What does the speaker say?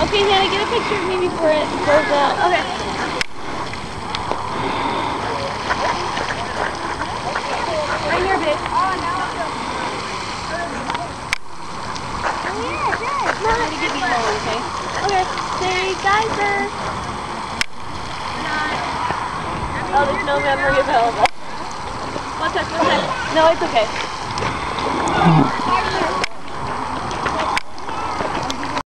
Okay, Hannah, get a picture of me before it goes out. Okay. Right here, babe. No, I'm gonna give you one, okay? Okay. Say geyser. Oh, there's no memory available. One sec, one sec. No, it's okay.